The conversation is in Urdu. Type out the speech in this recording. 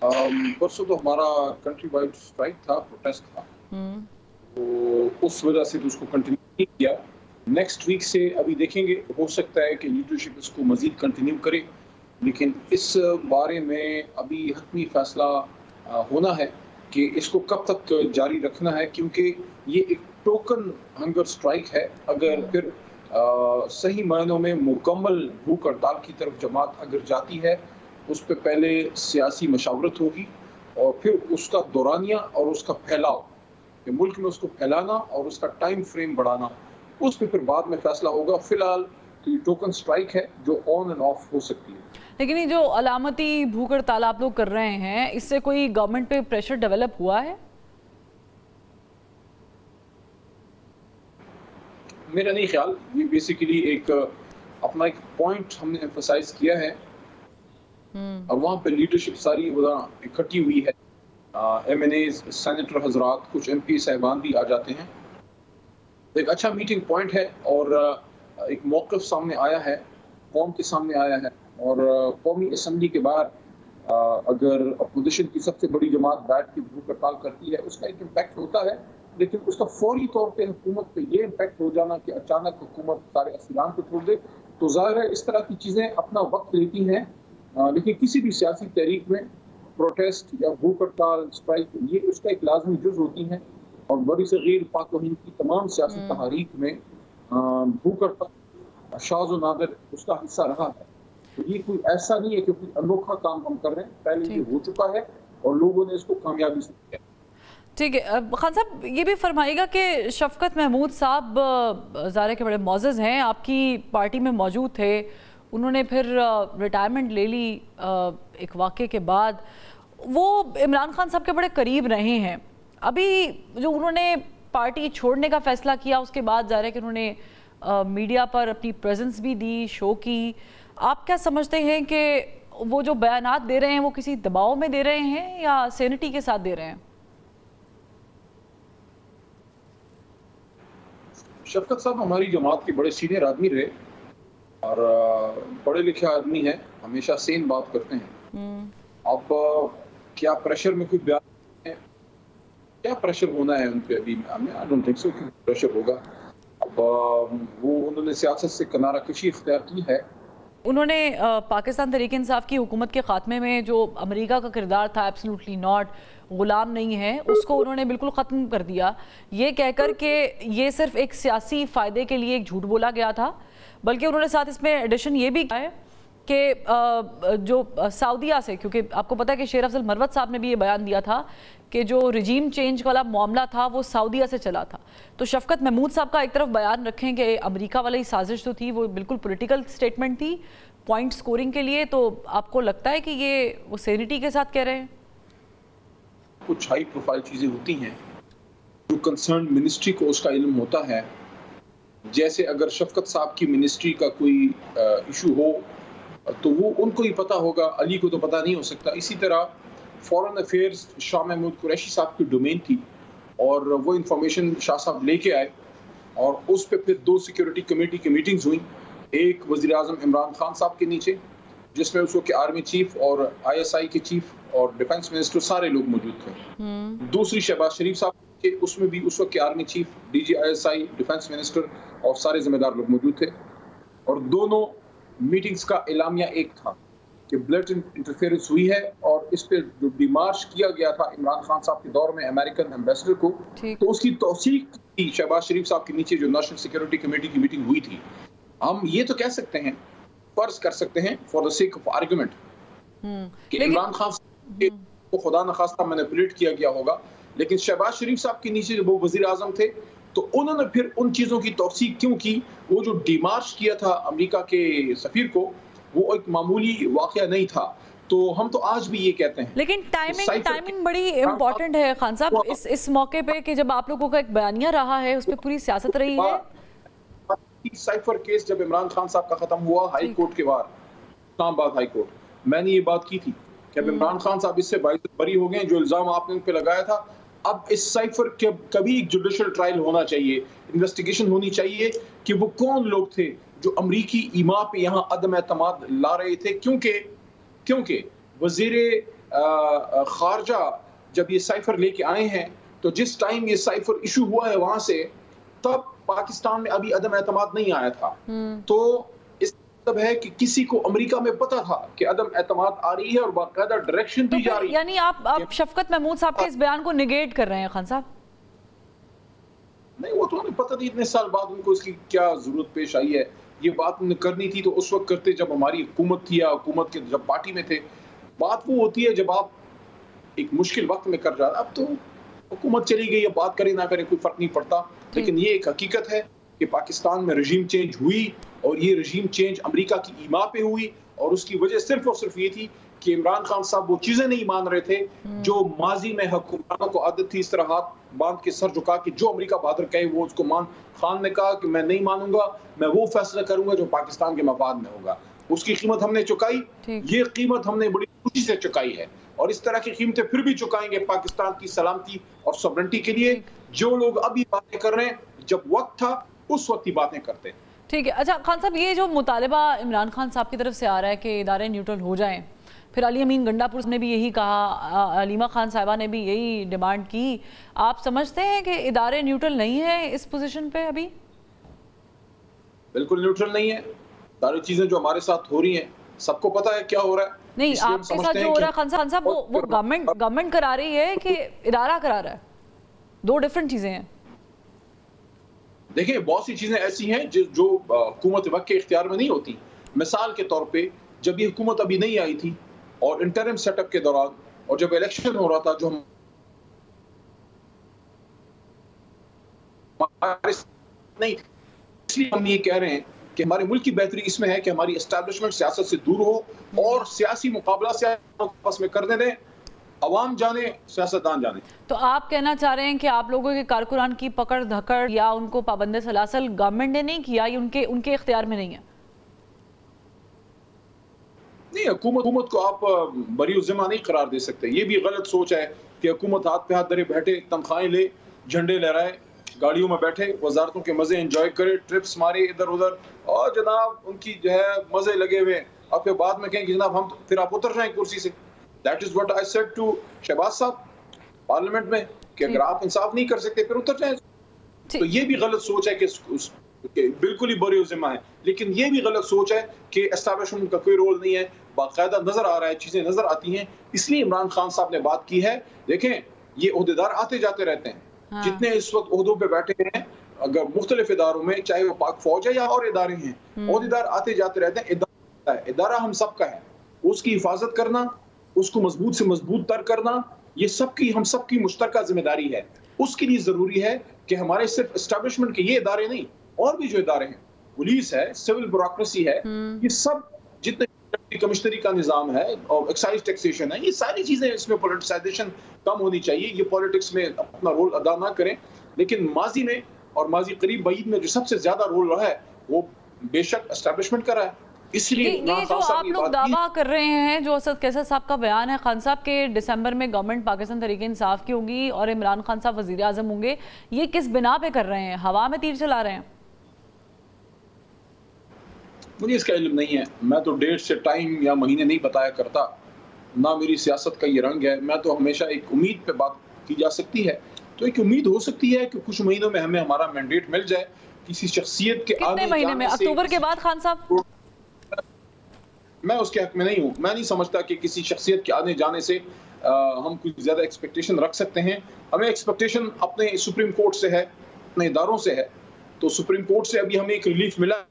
پرسوں تو ہمارا کنٹری وائڈ سٹرائک تھا پروٹیسٹ تھا۔ تو اس وجہ سے تو اس کو کنٹینیو نہیں کیا۔ نیکسٹ ویک سے ابھی دیکھیں گے ہو سکتا ہے کہ لیڈرشپ اس کو مزید کنٹینیو کرے۔ لیکن اس بارے میں ابھی حتمی فیصلہ ہونا ہے کہ اس کو کب تک جاری رکھنا ہے کیونکہ یہ ایک ٹوکن ہنگر سٹرائک ہے۔ اگر پھر صحیح معنوں میں مکمل بھوک ہڑتال کی طرف جماعت اگر جاتی ہے اس پہ پہلے سیاسی مشاورت ہوگی اور پھر اس کا دورانیہ اور اس کا پھیلاؤ کہ ملک میں اس کو پھیلانا اور اس کا ٹائم فریم بڑھانا۔ اس پہ پھر بعد میں فیصلہ ہوگا۔ فی الحال یہ ٹوکن سٹرائک ہے جو آن اینڈ آف ہو سکتی ہے۔ لیکن یہ جو علامتی بھوک ہڑتال آپ لوگ کر رہے ہیں اس سے کوئی گورنمنٹ پہ پریشر ڈیولپ ہوا ہے؟ میرا نہیں خیال۔ یہ بیسیکلی ایک اپنا ایک پوائنٹ ہم نے ایمفسائز کیا ہے۔ اور وہاں پہ لیڈرشپ ساری اکٹھی ہوئی ہے۔ ایم این ایز سینیٹر حضرات، کچھ ایم پی صاحبان بھی آ جاتے ہیں۔ ایک اچھا میٹنگ پوائنٹ ہے اور ایک موقف سامنے آیا ہے۔ قوم کے سامنے آیا ہے۔ اور قومی اسمبلی کے بعد اگر اپوزیشن کی سب سے بڑی جماعت بیٹھ کے بھوک ہڑتال کرتی ہے، اس کا ایک امپیکٹ ہوتا ہے۔ لیکن اس کا فوری طور پہ حکومت پہ یہ امپیکٹ ہو جانا کہ اچانک حکومت سارے اسلام کو چھوڑ دے۔ تو ظاہر ہے اس طرح کی چیزیں اپنا وقت لیتی ہیں۔ لیکن کسی بھی سیاسی تحریک میں پروٹیسٹ یا بھوک ہڑتال اسٹرائک یہ اس کا ایک لازمی جز ہوتی ہیں اور بڑی صغیر پاک و ہند کی تمام سیاسی تحریک میں بھوک ہڑتال شاز و نادر اس کا حصہ رہا ہے۔ یہ کوئی ایسا نہیں ہے کہ کوئی انوکھا کام ہم کر رہے ہیں۔ پہلے یہ ہو چکا ہے اور لوگوں نے اس کو کامیابی سے کیا۔ ٹھیک ہے۔ خان صاحب یہ بھی فرمائیے گا کہ شفقت محمود صاحب زارے کے بڑے معزز ہیں آپ کی پارٹی میں موجود تھے۔ انہوں نے پھر ریٹائرمنٹ لے لی ایک واقعے کے بعد۔ وہ عمران خان صاحب کے بڑے قریب رہے ہیں۔ ابھی جو انہوں نے پارٹی چھوڑنے کا فیصلہ کیا، اس کے بعد جا رہے کہ انہوں نے میڈیا پر اپنی پریزنس بھی دی شو کی۔ آپ کیا سمجھتے ہیں کہ وہ جو بیانات دے رہے ہیں، وہ کسی دباؤ میں دے رہے ہیں یا سینٹی کے ساتھ دے رہے ہیں؟ شفقت صاحب، ہماری جماعت کے بڑے سینئر آدمی رہے۔ اور پڑھے لکھے آدمی ہیں ہمیشہ سین بات کرتے ہیں۔ اب کیا پریشر میں کوئی بیان ہے؟ کیا پریشر ہونا ہے ان پہ ابھی؟ پریشر ہوگا۔ اب وہ انہوں نے سیاست سے کنارہ کشی اختیار کی ہے۔ انہوں نے پاکستان تحریک انصاف کی حکومت کے خاتمے میں جو امریکہ کا کردار تھا ایپسلوٹلی ناٹ غلام نہیں ہے، اس کو انہوں نے بالکل ختم کر دیا۔ یہ کہہ کر کہ یہ صرف ایک سیاسی فائدے کے لیے ایک جھوٹ بولا گیا تھا، بلکہ انہوں نے ساتھ اس میں ایڈیشن یہ بھی کہا ہے کہ جو سعودیہ سے، کیونکہ آپ کو پتا ہے کہ شیر افضل مروت صاحب نے بھی یہ بیان دیا تھا کہ جو رجیم چینج والا معاملہ تھا وہ سعودیہ سے چلا تھا۔ تو شفقت محمود صاحب کا ایک طرف بیان رکھیں کہ امریکہ والی سازش تو تھی وہ بالکل پولیٹیکل سٹیٹمنٹ تھی پوائنٹ سکورنگ کے لیے۔ تو آپ کو لگتا ہے کہ یہ وہ سینیٹی کے ساتھ کہہ رہے ہیں؟ کچھ ہائی پروفائل چیزیں ہوتی ہیں جو کنسرن منسٹری کو اس کا علم ہوتا ہے۔ جیسے اگر شفقت صاحب کی منسٹری کا کوئی ایشو ہو، تو وہ ان کو ہی پتا ہوگا، علی کو تو پتا نہیں ہو سکتا۔ اسی طرح فورن افیئرز شاہ محمود قریشی صاحب کی ڈومین تھی اور وہ انفارمیشن شاہ صاحب لے کے آئے اور اس پہ پھر دو سیکیورٹی کمیٹی کی میٹنگز ہوئیں۔ ایک وزیر اعظم عمران خان صاحب کے نیچے جس میں اس وقت آرمی چیف اور آئی ایس آئی کے چیف اور ڈیفنس منسٹر سارے لوگ موجود تھے۔ دوسری شہباز شریف صاحب کے اس میں بھی اس وقت کے army chief D G I S I defence minister اور سارے ذمہ دار لوگ موجود تھے۔ اور دونوں میٹنگز کا اعلامیہ ایک تھا۔ کہ بلڈ انٹرفیئرنس ہوئی ہے اور اس پہ جو ڈیمارش کیا گیا تھا عمران خان صاحب کے دور میں امریکن ایمبیسڈر کو تو اس کی توثیق کی شہباز شریف صاحب کے نیچے جو نیشنل سیکیورٹی کمیٹی کی میٹنگ ہوئی تھی۔ ہم یہ تو کہہ سکتے ہیں فرض کر سکتے ہیں for the sake of argument کہ عمران خان کو خدا نخواستہ مینیپولیٹ کیا گیا ہوگا لیکن شہباز شریف صاحب کے نیچے وہ وزیر اعظم تھے تو انہوں نے پھر ان چیزوں کی توثیق کیوں کی؟ وہ جو ڈیمارش کیا تھا امریکہ کے سفیر کو وہ ایک معمولی واقعہ نہیں تھا۔ تو ہم تو آج بھی یہ کہتے ہیں۔ لیکن ٹائمنگ ٹائمنگ بڑی امپورٹنٹ ہے خان صاحب۔ اس اس موقع پہ کہ جب آپ لوگوں کا ایک بیانیہ رہا ہے اس پہ پوری سیاست رہی ہے۔ سائفر کیس جب عمران خان صاحب کا ختم ہوا ہائی کورٹ کے بعد اسلام آباد ہائی کورٹ میں نے یہ بات کی تھی کہ اب عمران خان صاحب اس سے باعث بری ہو گئے جو الزام آپ نے ان پہ لگایا تھا اب اس سائفر کے کبھی ایک جوڈیشل ٹرائل ہونا چاہیے انویسٹیگیشن ہونی چاہیے کہ وہ کون لوگ تھے جو امریکی ایما پہ یہاں عدم اعتماد لا رہے تھے۔ کیونکہ کیونکہ وزیر خارجہ جب یہ سائفر لے کے آئے ہیں تو جس ٹائم یہ سائفر ایشو ہوا ہے وہاں سے تب پاکستان میں ابھی عدم اعتماد نہیں آیا تھا۔ تو مطلب ہے کہ کسی کو امریکہ میں پتا تھا کہ عدم اعتماد آ رہی ہے اور باقاعدہ ڈائریکشن دی جا رہی ہے۔ یعنی آپ شفقت محمود صاحب کے اس بیان کو نگیٹ کر رہے ہیں خان صاحب۔ نہیں وہ تو ہمیں پتہ نہیں اتنے سال بعد ان کو اس کی کیا ضرورت پیش آئی ہے۔ یہ بات کرنی تھی تو اس وقت کرتے جب ہماری حکومت تھی یا حکومت کے جب پارٹی میں تھے۔ بات وہ ہوتی ہے جب آپ ایک مشکل وقت میں کر جاتا اب تو حکومت چلی گئی یا بات کریں نہ کریں کوئی فرق نہیں پڑتا۔ لیکن یہ ایک حقیقت ہے۔ کہ پاکستان میں رجیم چینج ہوئی اور یہ رجیم چینج امریکہ کی ایما پہ ہوئی اور اس کی وجہ صرف اور صرف یہ تھی کہ عمران خان صاحب وہ چیزیں نہیں مان رہے تھے جو ماضی میں حکومتوں کو عادت تھی اس طرح ہاتھ باندھ کے سر جھکا کہ جو امریکہ بہادر کہے وہ اس کو مان خان نے کہا کہ میں نہیں مانوں گا میں وہ فیصلہ کروں گا جو پاکستان کے مفاد میں ہوگا۔ اس کی قیمت ہم نے چکائی یہ قیمت ہم نے بڑی خوشی سے چکائی ہے۔ اور اس طرح کی قیمتیں پھر بھی چکائیں گے پاکستان کی سلامتی اور سبرنٹی کے لیے۔ جو لوگ ابھی باتیں کر رہے ہیں جب وقت تھا اس وقت ہی باتیں کرتے ٹھیک ہے۔ اچھا خان صاحب یہ جو مطالبہ عمران خان صاحب کی طرف سے آ رہا ہے کہ ادارے نیوٹرل ہو جائیں پھر علی امین گنڈا پور نے بھی یہی کہا علیمہ خان صاحبہ نے بھی یہی ڈیمانڈ کی۔ آپ سمجھتے ہیں کہ ادارے نیوٹرل نہیں ہیں اس پوزیشن پہ ابھی؟ بالکل نیوٹرل نہیں ہے ساری چیزیں جو ہمارے ساتھ ہو رہی ہیں سب کو پتا ہے کیا ہو رہا ہے۔ نہیں آپ کے ساتھ جو ہو رہا ہے خان صاحب وہ گورنمنٹ کرا رہی ہے کہ ادارہ کرا رہا ہے۔ دو ڈیفرنٹ چیزیں ہیں۔ دیکھیں، بہت سی چیزیں ایسی ہیں جو حکومت وقت کے اختیار میں نہیں ہوتی۔ مثال کے طور پہ، جب یہ حکومت ابھی نہیں آئی تھی اور انٹرم سیٹ اپ کے دوران، اور جب الیکشن ہو رہا تھا، جو ہم نہیں اس لیے ہم یہ کہہ رہے ہیں کہ ہمارے ملک کی بہتری اس میں ہے کہ ہماری اسٹیبلشمنٹ سیاست سے دور ہو اور سیاسی مقابلہ سیاست میں کرنے دیں۔ عوام جانے سیاستدان جانے۔ تو آپ کہنا چاہ رہے ہیں کہ آپ لوگوں کے کارکران کی پکڑ دھکڑ یا ان کو پابند سلاسل گورنمنٹ نے نہیں کیا یہ ان کے ان کے اختیار میں نہیں ہے؟ نہیں حکومت حکومت کو آپ بری ذمہ نہیں قرار دے سکتے۔ یہ بھی غلط سوچ ہے کہ حکومت ہاتھ پہ ہاتھ درے بیٹھے تنخواہیں لے جھنڈے لہرائے گاڑیوں میں بیٹھے وزارتوں کے مزے انجوائے کرے ٹرپس مارے ادھر ادھر۔ اور جناب ان کی جو ہے مزے لگے ہوئے اب پھر بعد میں کہیں کہ جناب ہم پھر آپ اتر جائیں کرسی سے۔ That is what I said to Shahbaz صاحب پارلیمنٹ میں کہ اگر آپ انصاف نہیں کر سکتے پھر اتر جائیں۔ تو یہ بھی غلط سوچ ہے کہ بالکل ہی بری ذمہ ہے۔ لیکن یہ بھی غلط سوچ ہے کہ اسٹیبلشمنٹ کا کوئی رول نہیں ہے۔ باقاعدہ نظر آ رہا ہے چیزیں نظر آتی ہیں۔ اس لیے عمران خان صاحب نے بات کی ہے۔ دیکھیں یہ عہدیدار آتے جاتے رہتے ہیں۔ ہاں۔ جتنے اس وقت عہدوں پہ بیٹھے ہیں اگر مختلف اداروں میں چاہے وہ پاک فوج ہے یا اور ادارے ہیں عہدیدار آتے جاتے رہتے ہیں۔ ادارہ ہم سب کا ہے۔ اس کی حفاظت کرنا اس کو مضبوط سے مضبوط تر کرنا یہ سب کی ہم سب کی مشترکہ ذمہ داری ہے۔ اس کے لیے ضروری ہے کہ ہمارے صرف اسٹیبلشمنٹ کے یہ ادارے نہیں اور بھی جو ادارے ہیں پولیس ہے سول بیوروکریسی ہے یہ سب جتنے کمشنری کا نظام ہے اور ایکسائز ٹیکسیشن ہے یہ ساری چیزیں اس میں پولیٹسائزیشن کم ہونی چاہیے۔ یہ پولیٹکس میں اپنا رول ادا نہ کریں۔ لیکن ماضی میں اور ماضی قریب بعید میں جو سب سے زیادہ رول رہا ہے وہ بے شک اسٹیبلشمنٹ کا رہا ہے۔ اس لیے یہ جو آپ لوگ دعویٰ کر رہے ہیں جو اسد کیسر صاحب کا بیان ہے خان صاحب کے ڈسمبر میں گورنمنٹ پاکستان طریقہ انصاف کی ہوگی اور عمران خان صاحب وزیر اعظم ہوں گے یہ کس بنا پہ کر رہے ہیں؟ ہوا میں تیر چلا رہے ہیں۔ مجھے اس کا علم نہیں ہے۔ میں تو ڈیٹ سے ٹائم یا مہینے نہیں بتایا کرتا۔ نہ میری سیاست کا یہ رنگ ہے میں تو ہمیشہ ایک امید پہ بات کی جا سکتی ہے۔ تو ایک امید ہو سکتی ہے کہ کچھ مہینوں میں ہمیں ہمارا مینڈیٹ مل جائے۔ کسی شخصیت کے آگے مہینے میں؟ اکتوبر کے بعد خان صاحب؟ میں اس کے حق میں نہیں ہوں۔ میں نہیں سمجھتا کہ کسی شخصیت کے آنے جانے سے ہم کچھ زیادہ ایکسپیکٹیشن رکھ سکتے ہیں۔ ہمیں ایکسپیکٹیشن اپنے سپریم کورٹ سے ہے، اپنے اداروں سے ہے۔ تو سپریم کورٹ سے ابھی ہمیں ایک ریلیف ملا۔